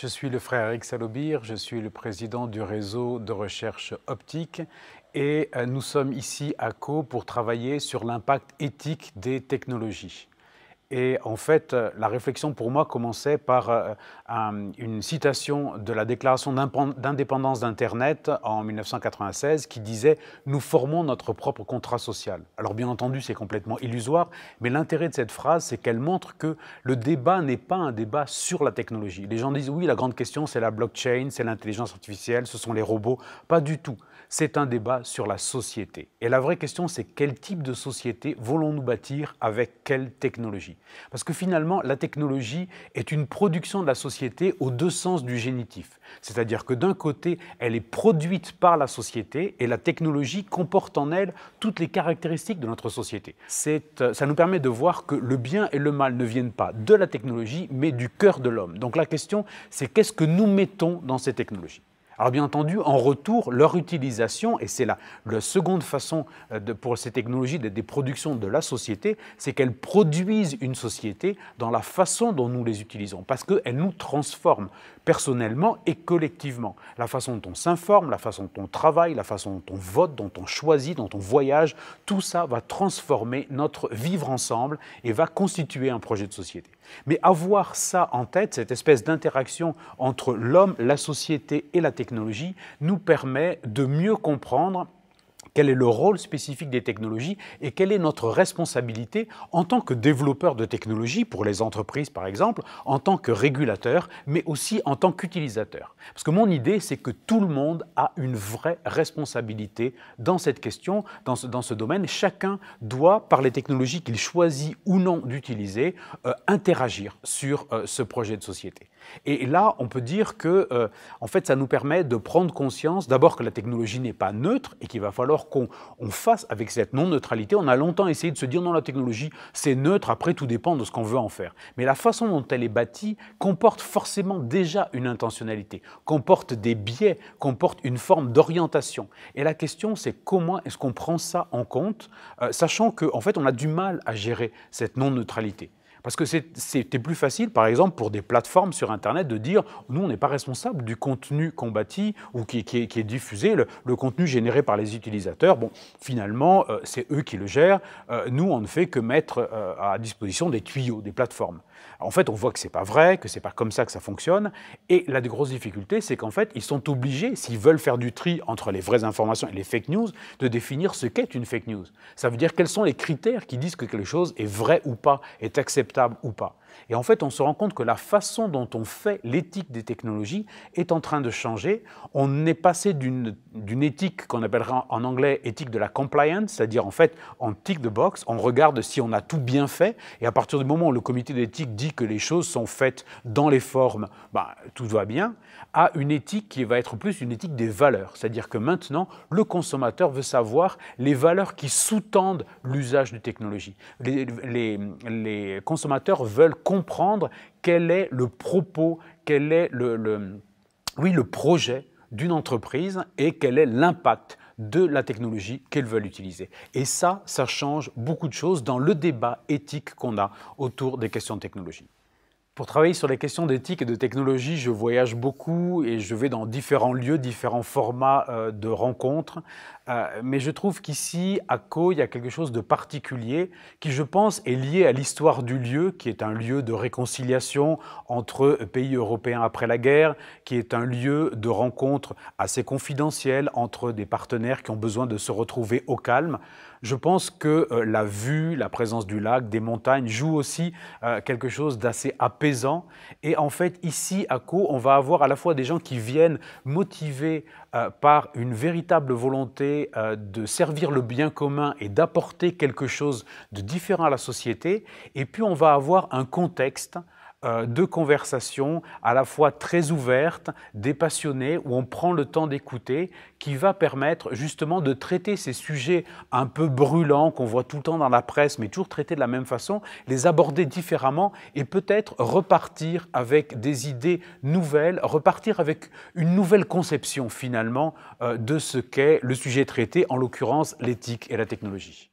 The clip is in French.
Je suis le frère Eric Salobir, je suis le président du réseau de recherche optique et euh, nous sommes ici à Co pour travailler sur l'impact éthique des technologies. Et en fait, euh, la réflexion pour moi commençait par euh, une citation de la déclaration d'indépendance d'Internet en 1996 qui disait ⁇ Nous formons notre propre contrat social ⁇ Alors bien entendu, c'est complètement illusoire, mais l'intérêt de cette phrase, c'est qu'elle montre que le débat n'est pas un débat sur la technologie. Les gens disent ⁇ Oui, la grande question, c'est la blockchain, c'est l'intelligence artificielle, ce sont les robots ⁇ Pas du tout. C'est un débat sur la société. Et la vraie question, c'est quel type de société voulons-nous bâtir avec quelle technologie? Parce que finalement, la technologie est une production de la société aux deux sens du génitif. C'est-à-dire que d'un côté, elle est produite par la société et la technologie comporte en elle toutes les caractéristiques de notre société. Euh, ça nous permet de voir que le bien et le mal ne viennent pas de la technologie, mais du cœur de l'homme. Donc la question, c'est qu'est-ce que nous mettons dans ces technologies? Alors bien entendu, en retour, leur utilisation, et c'est la, seconde façon euh, de, pour ces technologies d'être des productions de la société, c'est qu'elles produisent une société dans la façon dont nous les utilisons, parce qu'elles nous transforment personnellement et collectivement. La façon dont on s'informe, la façon dont on travaille, la façon dont on vote, dont on choisit, dont on voyage, tout ça va transformer notre vivre ensemble et va constituer un projet de société. Mais avoir ça en tête, cette espèce d'interaction entre l'homme, la société et la technologie, nous permet de mieux comprendre quel est le rôle spécifique des technologies et quelle est notre responsabilité en tant que développeur de technologies, pour les entreprises par exemple, en tant que régulateur, mais aussi en tant qu'utilisateur. Parce que mon idée, c'est que tout le monde a une vraie responsabilité dans cette question, dans ce, domaine. Chacun doit, par les technologies qu'il choisit ou non d'utiliser, euh, interagir sur euh, ce projet de société. Et là, on peut dire que, euh, en fait, ça nous permet de prendre conscience d'abord que la technologie n'est pas neutre et qu'il va falloir qu'on fasse avec cette non-neutralité. On a longtemps essayé de se dire non, la technologie, c'est neutre, après tout dépend de ce qu'on veut en faire. Mais la façon dont elle est bâtie comporte forcément déjà une intentionnalité, comporte des biais, comporte une forme d'orientation. Et la question, c'est comment est-ce qu'on prend ça en compte, euh, sachant qu'en en fait, on a du mal à gérer cette non-neutralité. Parce que c'était plus facile, par exemple, pour des plateformes sur Internet de dire nous, on n'est pas responsable du contenu qu'on bâtit ou qui, est diffusé, le, contenu généré par les utilisateurs. Bon, finalement, euh, c'est eux qui le gèrent. Euh, nous, on ne fait que mettre euh, à disposition des tuyaux, des plateformes. En fait, on voit que ce n'est pas vrai, que ce n'est pas comme ça que ça fonctionne. Et la grosse difficulté, c'est qu'en fait, ils sont obligés, s'ils veulent faire du tri entre les vraies informations et les fake news, de définir ce qu'est une fake news. Ça veut dire quels sont les critères qui disent que quelque chose est vrai ou pas, est acceptable ou pas. Et en fait, on se rend compte que la façon dont on fait l'éthique des technologies est en train de changer. On est passé d'une éthique qu'on appellera en anglais éthique de la compliance, c'est-à-dire en fait, on tick the box, on regarde si on a tout bien fait, et à partir du moment où le comité d'éthique dit que les choses sont faites dans les formes, ben, tout va bien, à une éthique qui va être plus une éthique des valeurs. C'est-à-dire que maintenant, le consommateur veut savoir les valeurs qui sous-tendent l'usage de technologie. Les, les consommateurs veulent comprendre quel est le propos, quel est le, projet d'une entreprise et quel est l'impact de la technologie qu'elles veulent utiliser. Et ça, ça change beaucoup de choses dans le débat éthique qu'on a autour des questions de technologie. Pour travailler sur les questions d'éthique et de technologie, je voyage beaucoup et je vais dans différents lieux, différents formats euh, de rencontres. Euh, mais je trouve qu'ici, à Co, il y a quelque chose de particulier qui, je pense, est lié à l'histoire du lieu, qui est un lieu de réconciliation entre pays européens après la guerre, qui est un lieu de rencontre assez confidentiel entre des partenaires qui ont besoin de se retrouver au calme. Je pense que euh, la vue, la présence du lac, des montagnes joue aussi quelque chose d'assez apaisant et en fait, ici, à Co, on va avoir à la fois des gens qui viennent motivés euh, par une véritable volonté euh, de servir le bien commun et d'apporter quelque chose de différent à la société. Et puis, on va avoir un contexte euh, de conversation à la fois très ouverte, passionnés, où on prend le temps d'écouter, qui va permettre justement de traiter ces sujets un peu brûlants qu'on voit tout le temps dans la presse, mais toujours traités de la même façon, les aborder différemment et peut-être repartir avec des idées nouvelles, repartir avec une nouvelle conception finalement euh, de ce qu'est le sujet traité, en l'occurrence l'éthique et la technologie.